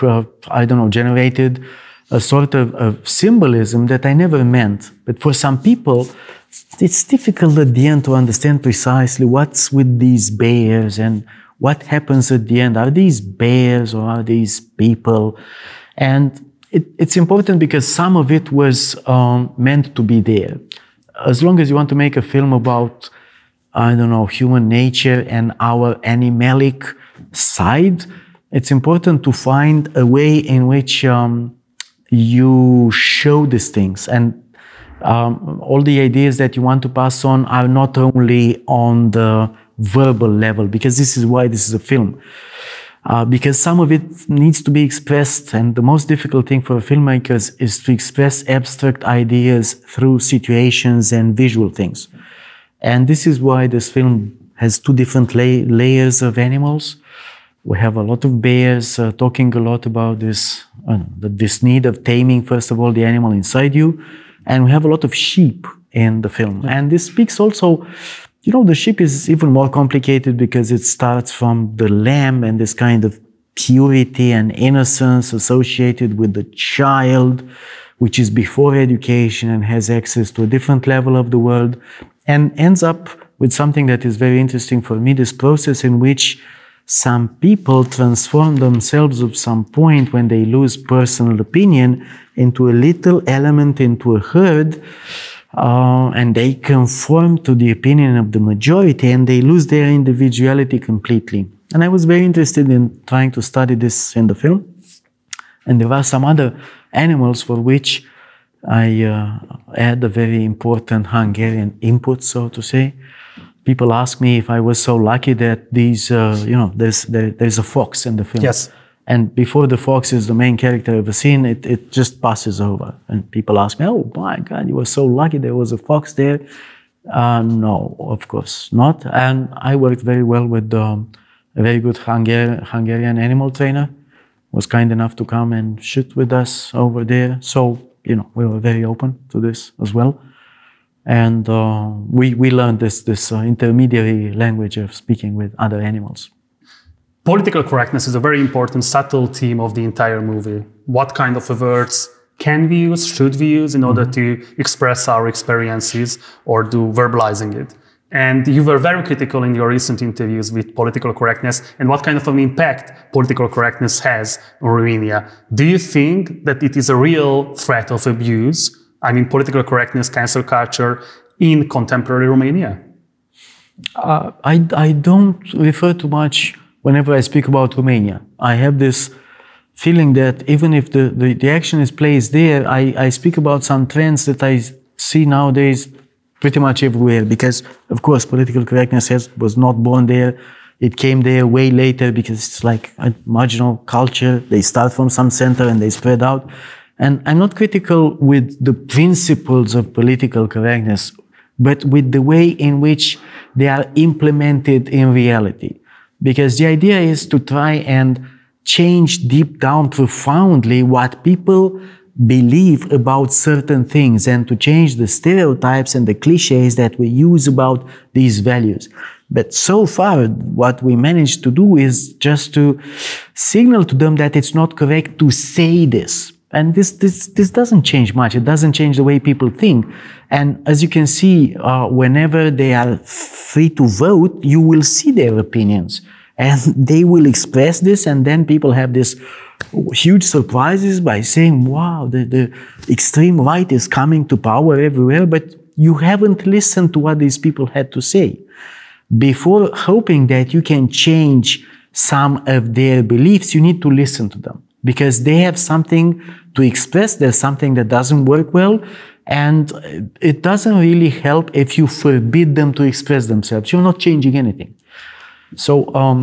I don't know, generated a sort of, of, symbolism that I never meant. But for some people, it's difficult at the end to understand precisely what's with these bears and what happens at the end. Are these bears or are these people? And it, it's important because some of it was um, meant to be there. As long as you want to make a film about I don't know, human nature and our animalic side, it's important to find a way in which um, you show these things. And um, all the ideas that you want to pass on are not only on the verbal level, because this is why this is a film. Uh, because some of it needs to be expressed, and the most difficult thing for filmmakers is to express abstract ideas through situations and visual things. And this is why this film has two different la layers of animals. We have a lot of bears uh, talking a lot about this, uh, this need of taming, first of all, the animal inside you. And we have a lot of sheep in the film. And this speaks also, you know, the sheep is even more complicated because it starts from the lamb and this kind of purity and innocence associated with the child, which is before education and has access to a different level of the world and ends up with something that is very interesting for me this process in which some people transform themselves at some point when they lose personal opinion into a little element into a herd uh, and they conform to the opinion of the majority and they lose their individuality completely and i was very interested in trying to study this in the film and there are some other animals for which I uh, add a very important Hungarian input, so to say. People ask me if I was so lucky that these, uh, you know, there's there, there's a fox in the film. Yes. And before the fox is the main character of the scene, it, it just passes over. And people ask me, oh my God, you were so lucky there was a fox there. Uh, no, of course not. And I worked very well with um, a very good Hungar- Hungarian animal trainer. Was kind enough to come and shoot with us over there. So you know we were very open to this as well, and uh, we we learned this this uh, intermediary language of speaking with other animals. Political correctness is a very important, subtle theme of the entire movie. What kind of words can we use, should we use in order to express our experiences or do verbalizing it? And you were very critical in your recent interviews with political correctness and what kind of an impact political correctness has on Romania. Do you think that it is a real threat of abuse? I mean, political correctness, cancel culture in contemporary Romania? Uh, I, I don't refer too much whenever I speak about Romania. I have this feeling that even if the, the, the action is placed there, I, I speak about some trends that I see nowadays pretty much everywhere because, of course, political correctness has, was not born there. It came there way later because it's like a marginal culture. They start from some center and they spread out. And I'm not critical with the principles of political correctness, but with the way in which they are implemented in reality. Because the idea is to try and change deep down profoundly what people believe about certain things and to change the stereotypes and the cliches that we use about these values. But so far, what we managed to do is just to signal to them that it's not correct to say this. And this, this, this doesn't change much. It doesn't change the way people think. And as you can see, uh, whenever they are free to vote, you will see their opinions and they will express this. And then people have this huge surprises by saying, wow, the, the extreme right is coming to power everywhere. But you haven't listened to what these people had to say before hoping that you can change some of their beliefs, you need to listen to them because they have something to express. There's something that doesn't work well. And it doesn't really help if you forbid them to express themselves. You're not changing anything. So, um,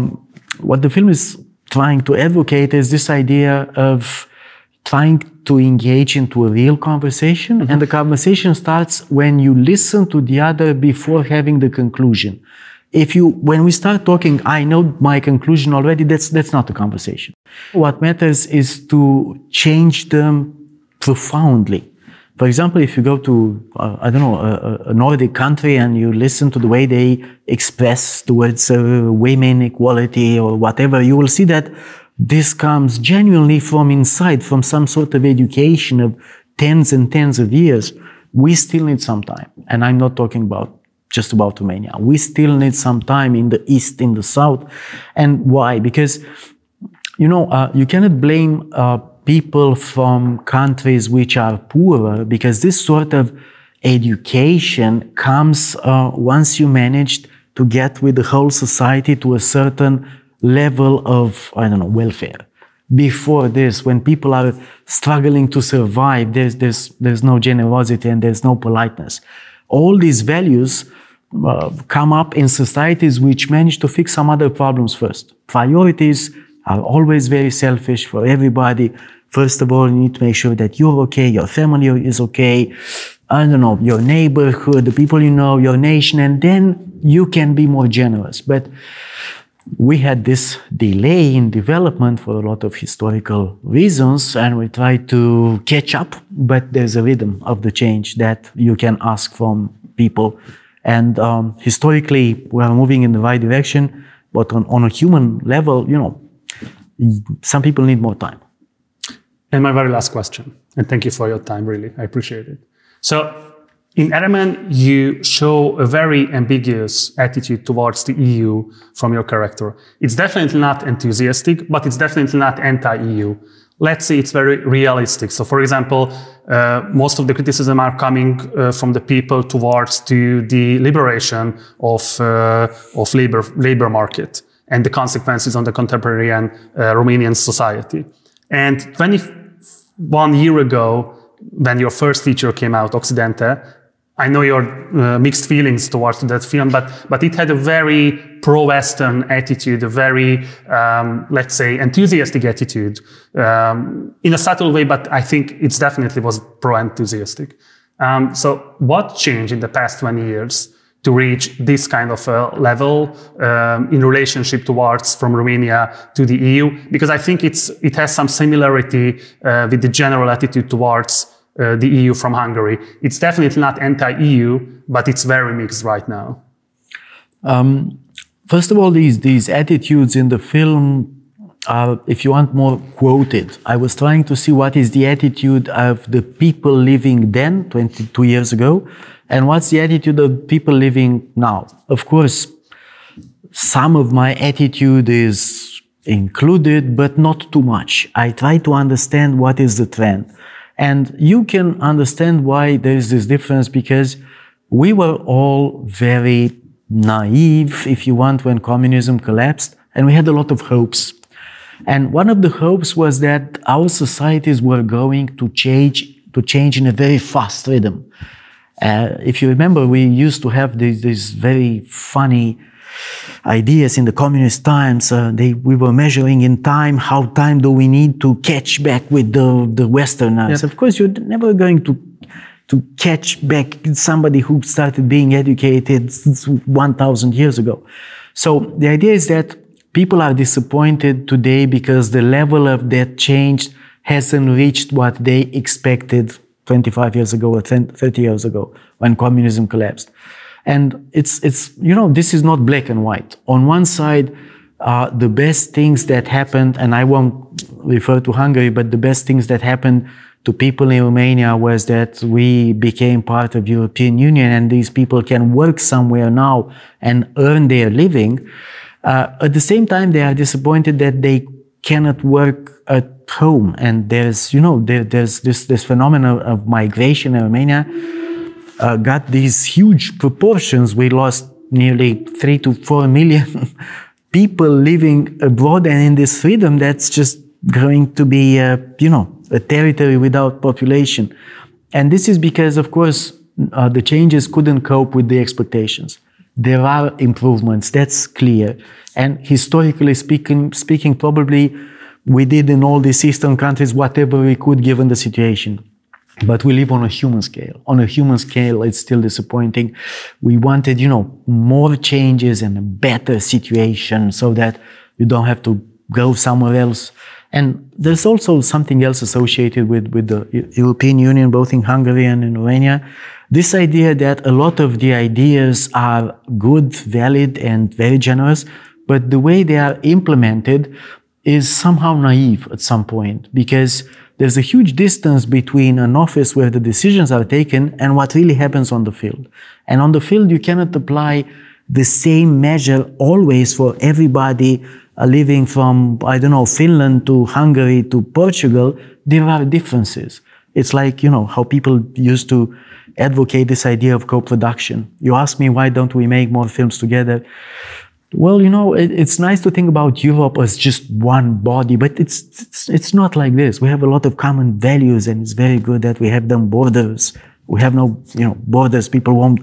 what the film is trying to advocate is this idea of trying to engage into a real conversation. Mm-hmm. And the conversation starts when you listen to the other before having the conclusion. If you, when we start talking, I know my conclusion already, that's, that's not a conversation. What matters is to change them profoundly. For example, if you go to, uh, I don't know, a, a, Nordic country and you listen to the way they express towards uh, women equality or whatever, you will see that this comes genuinely from inside, from some sort of education of tens and tens of years. We still need some time. And I'm not talking about just about Romania. We still need some time in the East, in the South. And why? Because, you know, uh, you cannot blame uh, people from countries which are poorer because this sort of education comes uh, once you managed to get with the whole society to a certain level of, I don't know, welfare. Before this, when people are struggling to survive, there's, there's, there's no generosity and there's no politeness. All these values uh, come up in societies which manage to fix some other problems first. Priorities are always very selfish for everybody. First of all, you need to make sure that you're okay, your family is okay, I don't know, your neighborhood, the people you know, your nation, and then you can be more generous. But we had this delay in development for a lot of historical reasons, and we try to catch up, but there's a rhythm of the change that you can ask from people. And um, historically, we are moving in the right direction, but on, on a human level, you know, some people need more time. And my very last question, and thank you for your time, really, I appreciate it. So, in R.M.N., you show a very ambiguous attitude towards the EU from your character. It's definitely not enthusiastic, but it's definitely not anti-EU. Let's say it's very realistic. So, for example, uh, most of the criticism are coming uh, from the people towards to the liberation of uh, of labor labor market and the consequences on the contemporary uh, Romanian society. And 21 year ago, when your first feature came out, Occident, I know your uh, mixed feelings towards that film, but but it had a very pro-Western attitude, a very um, let's say enthusiastic attitude um, in a subtle way, but I think it definitely was pro-enthusiastic. Um, so what changed in the past 20 years to reach this kind of a level um, in relationship towards from Romania to the EU? Because I think it's it has some similarity uh, with the general attitude towards uh, the EU from Hungary. It's definitely not anti-EU, but it's very mixed right now. Um, first of all, these these attitudes in the film are, if you want, more quoted. I was trying to see what is the attitude of the people living then, 22 years ago, and what's the attitude of people living now. Of course, some of my attitude is included, but not too much. I try to understand what is the trend. And you can understand why there is this difference because we were all very naive, if you want, when communism collapsed, and we had a lot of hopes. And one of the hopes was that our societies were going to change, to change in a very fast rhythm. Uh, if you remember, we used to have these, these very funny ideas in the communist times. Uh, they, we were measuring in time how time do we need to catch back with the, the Westerners. Yep. Of course, you're never going to to catch back somebody who started being educated 1,000 years ago. So the idea is that people are disappointed today because the level of that change hasn't reached what they expected 25 years ago or 30 years ago when communism collapsed. And it's, it's, you know, this is not black and white. On one side, uh, the best things that happened, and I won't refer to Hungary, but the best things that happened to people in Romania was that we became part of European Union and these people can work somewhere now and earn their living. Uh, at the same time, they are disappointed that they cannot work at home. And there's, you know, there, there's this, this phenomenon of migration in Romania uh, got these huge proportions. We lost nearly three to four million people living abroad, and in this freedom, that's just going to be, uh, you know, a territory without population. And this is because, of course, uh, the changes couldn't cope with the expectations. There are improvements, that's clear. And historically speaking, speaking, probably we did in all these eastern countries whatever we could given the situation. But we live on a human scale. On a human scale, it's still disappointing. We wanted, you know, more changes and a better situation so that you don't have to go somewhere else. And there's also something else associated with, with the European Union, both in Hungary and in Romania. This idea that a lot of the ideas are good, valid, and very generous, but the way they are implemented is somehow naive at some point because there's a huge distance between an office where the decisions are taken and what really happens on the field. And on the field, you cannot apply the same measure always for everybody living from, I don't know, Finland to Hungary to Portugal. There are differences. It's like, you know, how people used to advocate this idea of co-production. You ask me, why don't we make more films together? Well, you know, it, it's nice to think about Europe as just one body, but it's, it's, it's not like this. We have a lot of common values, and it's very good that we have them borders. We have no, you know, borders. People won't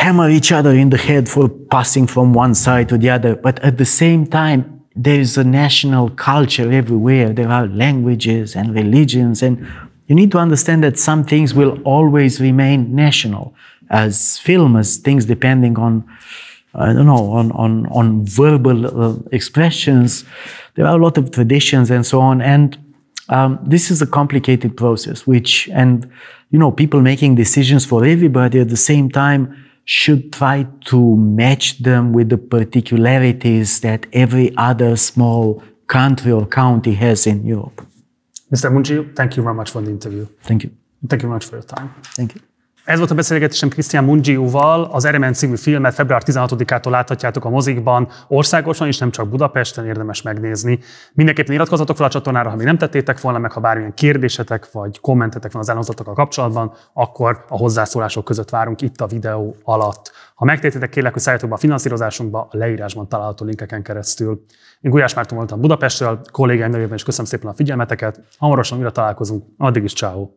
hammer each other in the head for passing from one side to the other. But at the same time, there is a national culture everywhere. There are languages and religions, and you need to understand that some things will always remain national, as film, as things depending on I don't know, on, on, on verbal uh, expressions. There are a lot of traditions and so on. And um, this is a complicated process, which, and, you know, people making decisions for everybody at the same time should try to match them with the particularities that every other small country or county has in Europe. Mr. Mungiu, thank you very much for the interview. Thank you. Thank you very much for your time. Thank you. Ez volt a beszélgetésem Krisztián Mungiuval. Az Eremen című filmet február 16-ától láthatjátok a mozikban, országosan és nem csak Budapesten érdemes megnézni. Mindenképpen iratkozzatok fel a csatornára, ha még nem tettétek volna, meg ha bármilyen kérdésetek vagy kommentetek van az elhangzatokkal kapcsolatban, akkor a hozzászólások között várunk itt a videó alatt. Ha megtettétek, kérlek, hogy szálljatok be a finanszírozásunkba a leírásban található linkeken keresztül. Én Gulyás Márton voltam Budapestről, kollégáim nevében is köszönöm szépen a figyelmeteket. Hamarosan újra találkozunk, addig is ciao.